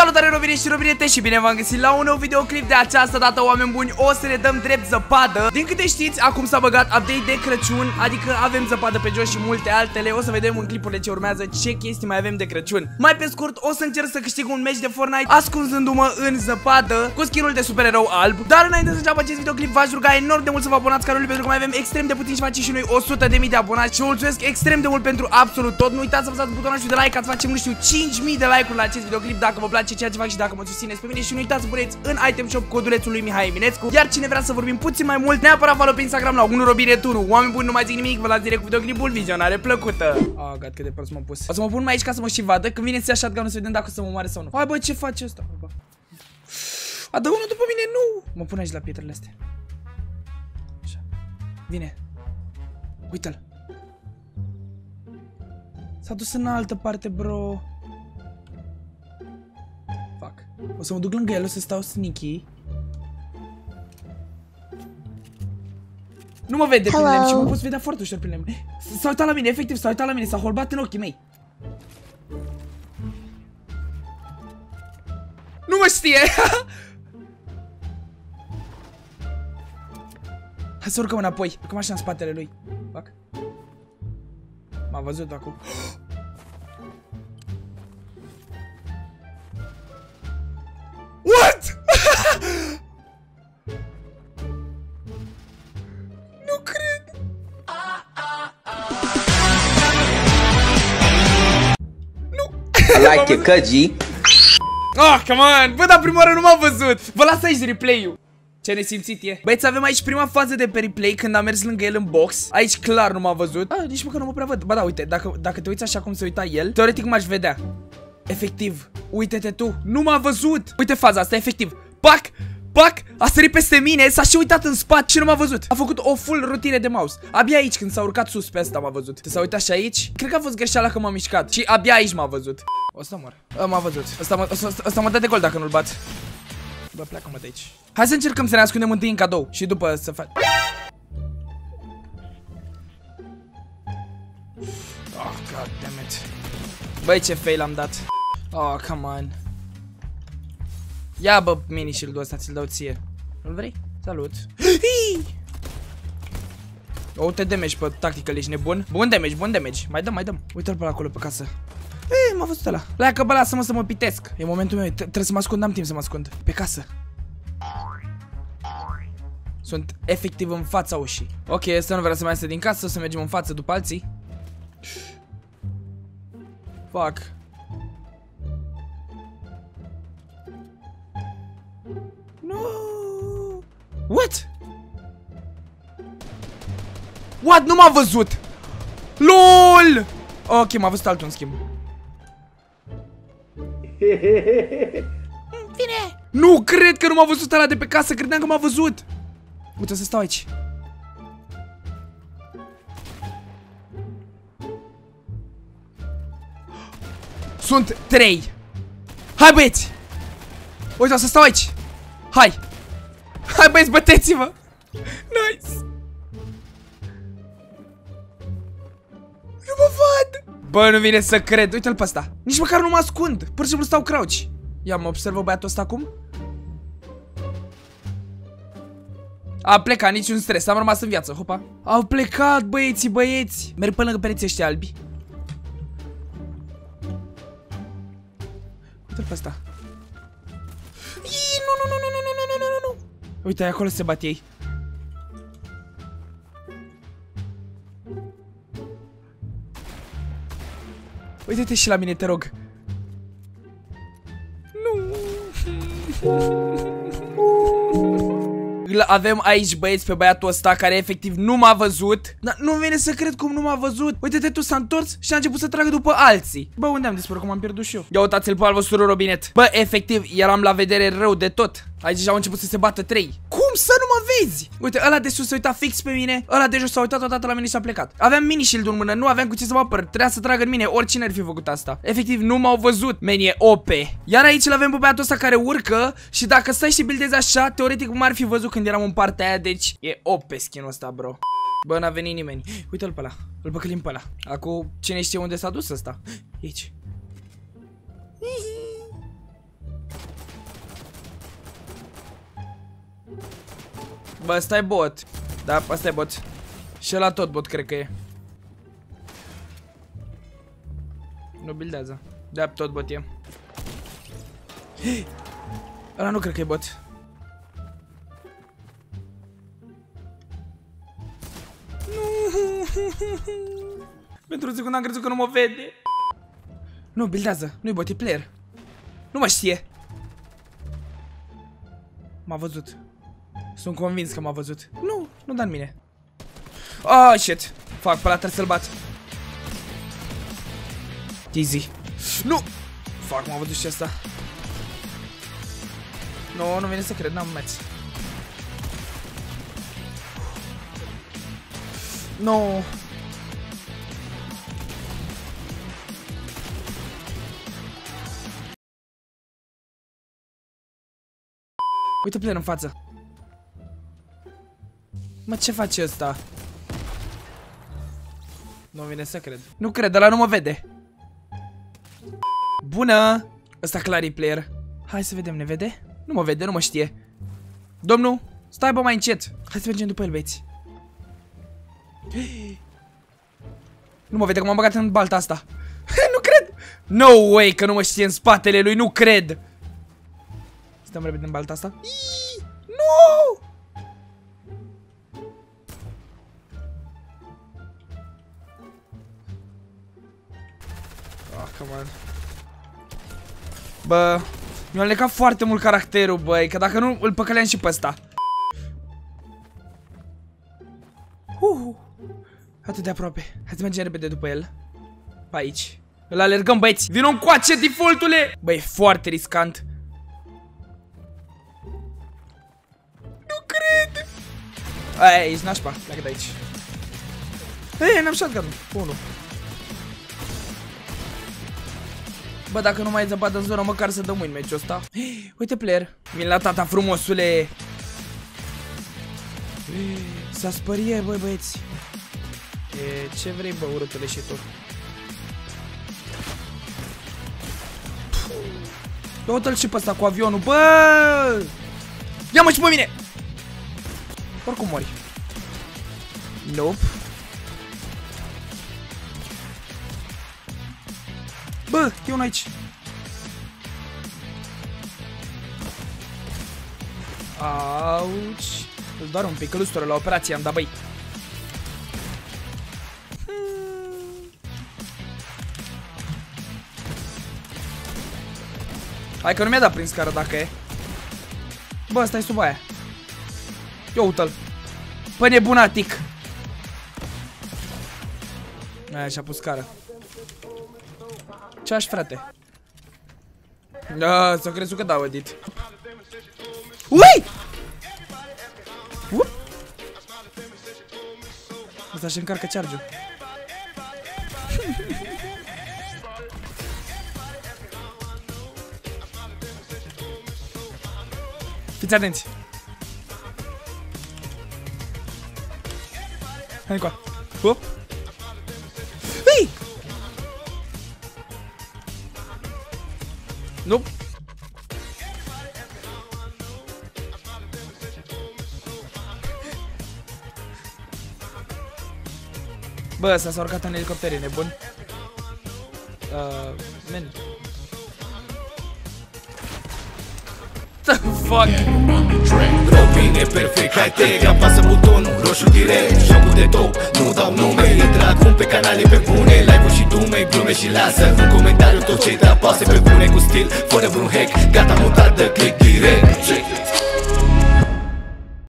Salutare robine și robinete și bine v-am găsit la un nou videoclip de această dată, oameni buni, o să ne dăm drept zăpadă. Din câte știți, acum s-a băgat update de Crăciun, adică avem zăpadă pe jos și multe altele. O să vedem în clipurile ce urmează ce chestii mai avem de Crăciun. Mai pe scurt, o să încerc să câștig un match de Fortnite ascunzându-mă în zăpadă cu skinul de supererou alb. Dar înainte să înceapă acest videoclip, v-aș ruga enorm de mult să vă abonați canalului pentru că mai avem extrem de puțin și facem și noi 100.000 de abonați Și mulțumesc extrem de mult pentru absolut tot. Nu uitați să apăsați butonul de like, ca să facem, nu știu, 5.000 de like-uri la acest videoclip dacă vă place ceea ce fac și dacă mă susțineți pe mine și nu uitați să puneți în item shop codulețul lui Mihai Eminescu. Iar cine vrea să vorbim puțin mai mult, neapărat follow pe Instagram la 1 Robine Turu. Oameni buni, nu mai zic nimic, vă las direct cu videoclipul, vizionare plăcută. Oh, god, cât de prost m-am pus. O să mă pun mai aici ca să mă și vadă, când vine să ia shotgun să vedem dacă o să mă moare sau nu. Hai bă, ce face ăsta? A dă unul după mine, nu! Mă pun aici la pietrele astea. Așa. Vine. Uite-l. S-a dus în altă parte, bro. O să mă duc lângă el, o să stau sneaky. Nu mă vede Hello. prin lemn și mă poți vedea foarte ușor prin lemn. S-a uitat la mine, efectiv, s-a uitat la mine, s-a holbat în ochii mei. Nu mă știe! Hai să urcăm înapoi, urcăm așa în spatele lui. Fac. M-a văzut acum. I like it, căgi. Oh, come on! Bă, dar prima oară nu m-a văzut! Vă las aici replay-ul! Ce nesimțit e? Băieți, avem aici prima fază de pe replay Când am mers lângă el în box. Aici clar nu m-a văzut. Ah, Nici măcar nu mă prea văd. Ba da, uite, dacă, dacă te uiți așa cum se uita el Teoretic m-aș vedea. Efectiv. Uite-te tu. Nu m-a văzut. Uite faza asta, efectiv. Pac Pac, a sărit peste mine, s-a și uitat în spate și nu m-a văzut. A făcut o full rutine de mouse. Abia aici când s-a urcat sus pe asta m-a văzut. S-a uitat și aici. Cred că a fost greșeala că m-am mișcat Și abia aici m-a văzut. O să mor. M-a văzut. Asta mă dă de gol dacă nu-l bat. Bă, pleacă-mă de aici. Hai să încercăm să ne ascundem întâi în cadou Și după să fac. Oh, god damn it. Băi, ce fail am dat. Oh, come on. Ia bă mini shield-ul ăsta, ți-l dau ție. Nu vrei? Salut. O, uite damage pe tactical, ești nebun? Bun damage, bun damage. Mai dăm, mai dăm. Uite-l pe acolo, pe casă. Ei, m-a văzut ăla. La că bă, lasă-mă să mă pitesc. E momentul meu, trebuie să mă ascund, am timp să mă ascund. Pe casă. Sunt efectiv în fața ușii. Ok, ăsta nu vrea să mai iasă din casă, să mergem în față după alții. Fuck. What? What? Nu m-a văzut! LOL! Ok, m-a văzut altul în schimb. Vine! Nu cred că nu m-a văzut ăla de pe casă, credeam că m-a văzut! Uite să stau aici. Sunt trei. Hai băieți! Uite, să stau aici. Hai! Hai băieți, băteți-vă! Nice! Nu mă văd! Bă, nu vine să cred. Uite-l pe ăsta. Nici măcar nu mă ascund. Pur și simplu stau crouch. Ia, mă observă băiatul ăsta acum? A plecat, niciun stres, am rămas în viață, hopa Au plecat băieții, băieți Merg până lângă pereții ăștia albi Uite-l pe ăsta Uite, acolo se bat ei. Uite-te și la mine, te rog. Nu. Îl avem aici, băieți, pe băiatul ăsta care efectiv nu m-a văzut. Dar nu vine să cred cum nu m-a văzut. Uite-te, tu s-a întors și a început să tragă după alții. Bă, unde am dispărut? Cum am pierdut și eu? Ia uitați-l pe al vostru robinet. Bă, efectiv, eram la vedere rău de tot. Aici deja au început să se bată trei. Cum să nu mă vezi? Uite, ăla de sus s-a uitat fix pe mine, ăla de jos s-a uitat odată la mine și a plecat. Aveam mini shield în mână, nu aveam cu ce să mă apăr. Trebuia să trag în mine, oricine ar fi făcut asta. Efectiv, nu m-au văzut. Men, e OP. Iar aici îl avem pe băiatul ăsta care urcă și dacă stai și buildezi așa, teoretic m-ar fi văzut când eram în partea aia, deci e OP skin-ul ăsta, bro. Bă, n-a venit nimeni. Uite-l pe ăla. Îl păcălim pe ăla. Acum, cine știe unde s-a dus ăsta? Aici. Bă, ăsta e bot. Da, asta e bot. Și la tot bot, cred că e. Nu buildează. Da, tot bot e. Ăla nu cred că e bot. Nu. Pentru o secundă am crezut că nu mă vede. Nu, buildează. Nu-i bot, e player. Nu mă știe. M-a văzut. Sunt convins că m-a văzut. Nu, nu da în mine. Oh, shit. Fac, pe la trebuie să-l bat. Easy. Nu! Fac, m-a văzut și asta. Nu, nu vine să cred, n-am mers. Nu. No. Uite player în față. Mă, ce face ăsta? Nu vine să cred. Nu cred, ăla nu mă vede. Bună! Ăsta clar e player. Hai să vedem, ne vede? Nu mă vede, nu mă știe. Domnul, stai bă mai încet. Hai să mergem după el, băieți. Nu mă vede că m-am băgat în balta asta. nu cred! No way că nu mă știe în spatele lui, nu cred! Stăm repede în balta asta. Nu! Ah, come on. Bă, mi-a legat foarte mult caracterul, băi, că dacă nu, îl păcăleam și pe ăsta. Uh, atât de aproape. Hai să mergem repede după el. Pe aici. Îl alergăm, băieți. Vino încoace, defaultule! Băi, e foarte riscant. Ai, ești nașpa, pleacă de aici. Ei, n-am shotgun-ul. Unu. Bă, dacă nu mai e zăpadă în zonă, măcar să dăm în meciul ăsta. Uite player. Vin la tata frumosule. S-a spărie, băi băieți. E, ce vrei, bă, urâtule și tu? Uite-l și pe ăsta cu avionul, bă! Ia-mă și pe mine! Oricum mori. Nope. Bă, e unul aici. Auci. Îl doar un pic, îl la operație am dat, băi. Hai că nu mi-a dat prin scară dacă e. Bă, stai sub aia. Ia uite-l. Pă nebunatic. Aia și-a pus cara. Ce aș, frate? Da, s-a crezut că dau edit. Ui! Up! Asta și încarcă charge-ul. Fiți atenți! Hai qua. Hop. Nope. Bă, ăsta s-a urcat în elicopter, e nebun. Uh, men. The fuck? bine, perfect, hai te Apasă butonul roșu direct Jocul de top, nu dau nume Intră acum pe canale pe bune. Live-uri și dume, glume și lasă Un comentariu tot ce te apasă pe bune Cu stil, fără vreun hack. Gata mutat, de click direct